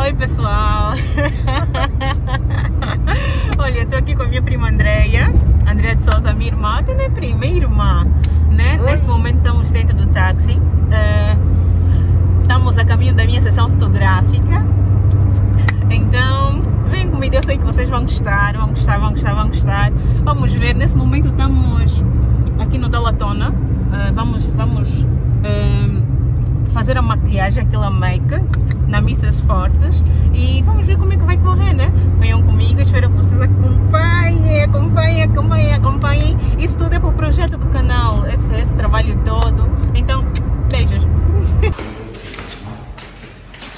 Oi pessoal! Olha, estou aqui com a minha prima Andreia, Andreia de Souza, minha irmã, até não é prima, é irmã, né? Neste momento estamos dentro do táxi, uh, estamos a caminho da minha sessão fotográfica, então vem comigo, eu sei que vocês vão gostar, vão gostar, vão gostar, vão gostar. Vamos ver, nesse momento estamos aqui no Dalatona, uh, vamos, vamos uh, fazer a maquiagem, aquela make na Missas Fortes e vamos ver como é que vai correr, né? Venham comigo, espero que vocês acompanhem, acompanhem, acompanhem, acompanhem. Isso tudo é para o projeto do canal, esse, esse trabalho todo. Então, beijos!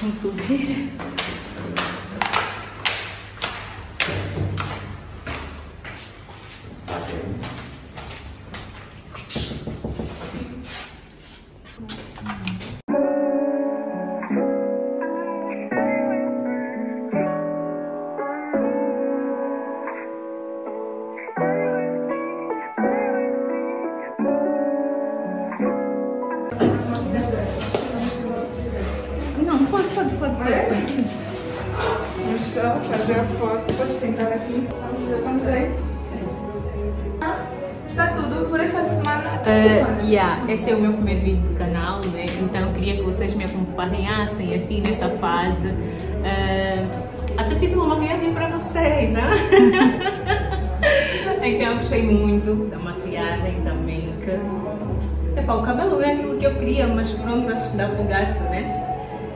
Vamos subir. Pode. no fazer a foto. Pode sentar aqui. Levantei. Está tudo por essa semana. Uh, yeah, este é o meu primeiro vídeo do canal, né? então eu queria que vocês me acompanhassem assim nessa fase. Uh, até fiz uma maquiagem para vocês, né? então gostei muito da maquiagem, da make. Epá, o cabelo é aquilo que eu queria, mas pronto, acho que dá para o gasto, né?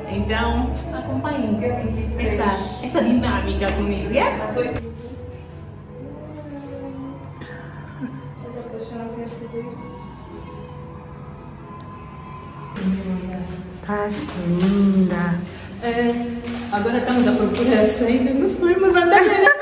Então, acompanhem essa, essa dinâmica comigo, yeah? Tá linda. É, agora estamos à procura da saída, nós podemos andar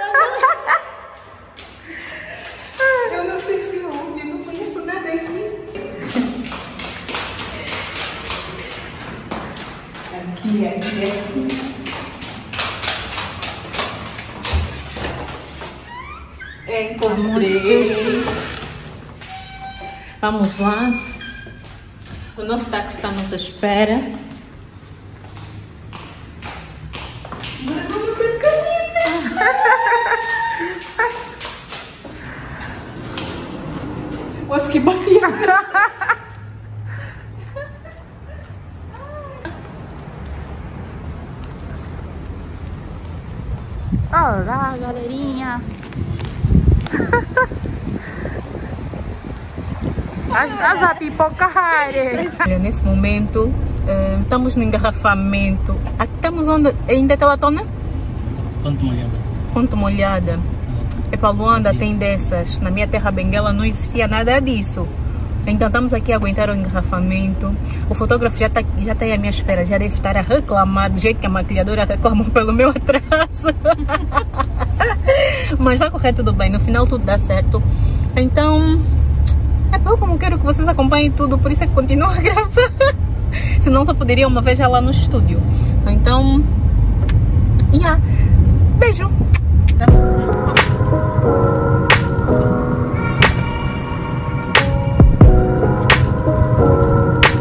Encontrei. Vamos lá. O nosso táxi está à nossa espera. Agora vamos ser canitas. Os que batiam. Olá, galerinha! As, pipocares! Olha, Nesse momento, eh, estamos no engarrafamento. Aqui estamos onde? Ainda está latona? Quanto molhada? Ponto molhada. É para Luanda, tem dessas. Na minha terra benguela não existia nada disso. Então estamos aqui a aguentar o engarrafamento. O fotógrafo já está já tá aí à minha espera, já deve estar a reclamar do jeito que a maquilhadora reclamou pelo meu atraso. Mas vai correr tudo bem, no final tudo dá certo. Então, é eu como quero que vocês acompanhem tudo, por isso é que continuo a gravar. Senão só poderia uma vez já lá no estúdio. Então, yeah. beijo!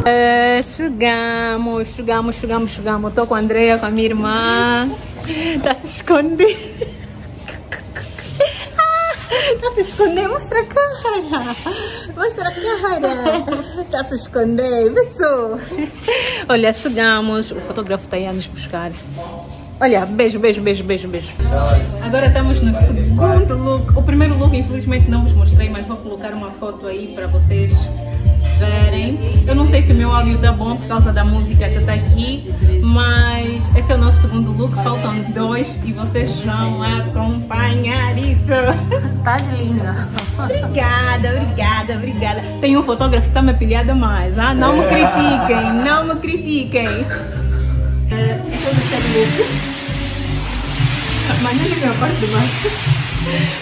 É, chegamos, chegamos, chegamos, chegamos. Estou com a Andrea, com a minha irmã. Está se escondendo. Está se escondendo. Mostra a cara. Mostra a cara. Está se escondendo. Pessoal. Olha, chegamos. O fotógrafo está aí a nos buscar. Olha, beijo, beijo, beijo, beijo, beijo. Agora estamos no segundo look. O primeiro look, infelizmente, não vos mostrei, mas vou colocar uma foto aí para vocês verem. Eu não sei se o meu áudio tá bom por causa da música que tá aqui, mas esse é o nosso segundo look. Faltam dois e vocês vão acompanhar isso. Tá linda! Obrigada, obrigada, obrigada. Tem um fotógrafo que tá me apilhado mais, ah? Não me critiquem, não me critiquem. Esse é o terceiro look. Mas não liga a parte de baixo,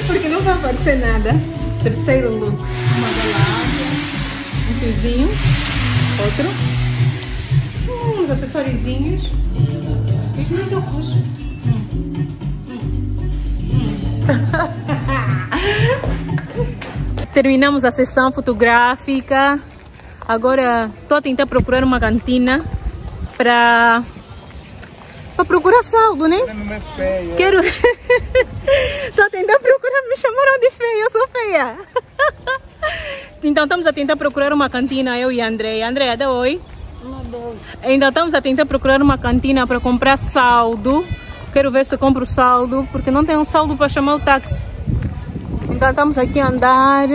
porque não vai aparecer nada. Terceiro look. Uma galada, um fiozinho, outro. Uns acessóriozinhos. E os meus óculos. Terminamos a sessão fotográfica. Agora estou a tentar procurar uma cantina para Pra procurar saldo, né? É feia. Quero. Tô a tentar procurar, me chamaram de feia, eu sou feia. então estamos a tentar procurar uma cantina, eu e a Andréia. Andréia, dá oi. Ainda estamos a tentar procurar uma cantina para comprar saldo. Quero ver se compro saldo, porque não tem um saldo para chamar o táxi. Então estamos aqui a andar.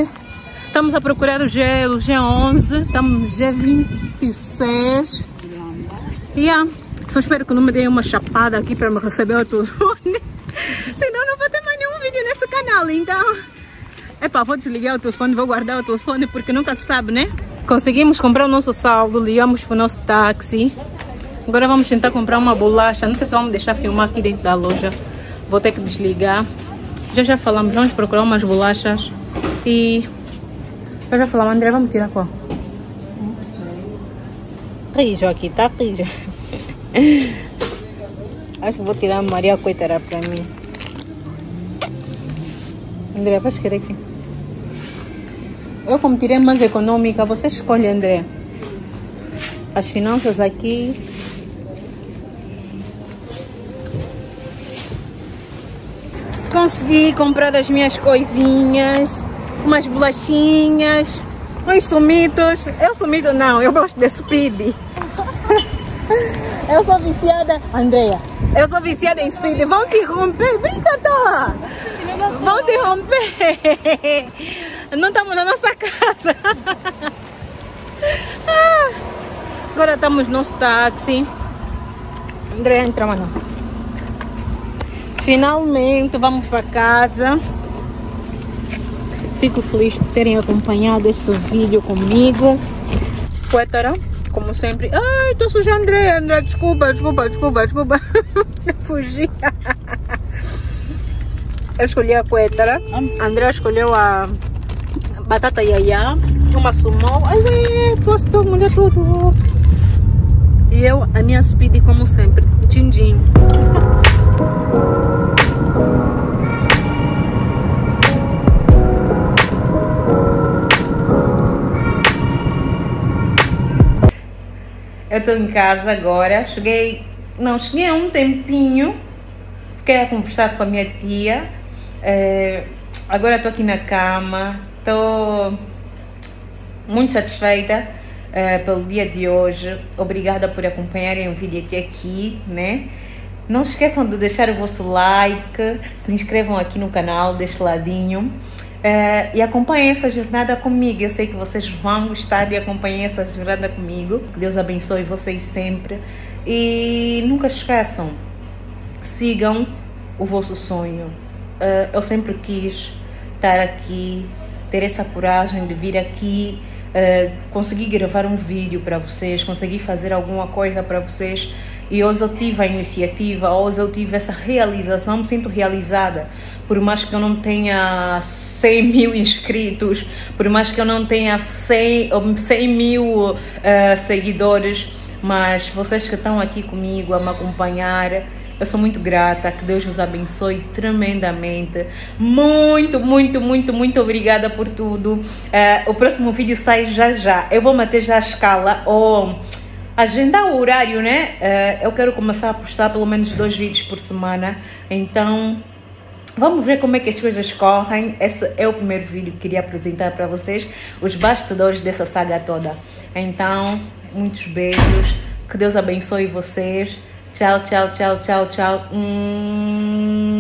Estamos a procurar o G, o G11. Estamos G26. Yeah. Só espero que não me dê uma chapada aqui para me receber o telefone. Senão não vou ter mais nenhum vídeo nesse canal. Então, epá, vou desligar o telefone, vou guardar o telefone porque nunca se sabe, né? Conseguimos comprar o nosso saldo, ligamos para o nosso táxi. Agora vamos tentar comprar uma bolacha. Não sei se vamos deixar filmar aqui dentro da loja. Vou ter que desligar. Já já falamos, vamos procurar umas bolachas. E... Já já falamos, André, vamos tirar qual? Rijo aqui, tá rijo. Acho que vou tirar a Maria Coitara para mim. André, vais querer aqui? Eu como tirei mais econômica, você escolhe, André. As finanças aqui. Consegui comprar as minhas coisinhas, umas bolachinhas, uns sumitos. Eu sumito não, eu gosto de speed. Eu sou viciada, Andrea. Eu sou viciada em speed. Vão te romper, brinca. Vão te romper. Não estamos na nossa casa. Ah, Agora estamos no nosso táxi. Andrea, entra, mano. Finalmente vamos para casa. Fico feliz por terem acompanhado esse vídeo comigo. Poetara, como sempre. Ai, tô suja, André. André, desculpa, desculpa, desculpa, desculpa. Fugi. Eu escolhi a poetara. André escolheu a batata iaiá. Uma sumô. Ai, ué, tô, mulher, tudo. E eu, a minha speed, como sempre. Din-din. Eu estou em casa agora. Cheguei, não, cheguei há um tempinho. Fiquei a conversar com a minha tia. Eh, agora estou aqui na cama. Estou muito satisfeita eh, pelo dia de hoje. Obrigada por acompanharem o vídeo até aqui, né? Não esqueçam de deixar o vosso like, se inscrevam aqui no canal deste ladinho. Eh, e acompanhem essa jornada comigo. Eu sei que vocês vão gostar de acompanhar essa jornada comigo. Que Deus abençoe vocês sempre. E nunca esqueçam, sigam o vosso sonho. Eh, eu sempre quis estar aqui, ter essa coragem de vir aqui, eh, conseguir gravar um vídeo para vocês, conseguir fazer alguma coisa para vocês. E hoje eu tive a iniciativa, hoje eu tive essa realização, me sinto realizada. Por mais que eu não tenha 100 mil inscritos, por mais que eu não tenha 100, ou 100 mil eh, seguidores, mas vocês que estão aqui comigo a me acompanhar, eu sou muito grata, que Deus vos abençoe tremendamente. Muito, muito, muito, muito obrigada por tudo. Eh, o próximo vídeo sai já já. Eu vou manter já a escala ou agendar o horário, né? Eh, eu quero começar a postar pelo menos dois vídeos por semana. Então, Vamos ver como é que as coisas correm. Esse é o primeiro vídeo que queria apresentar para vocês, os bastidores dessa saga toda. Então, muitos beijos. Que Deus abençoe vocês. 叫叫叫叫叫，嗯。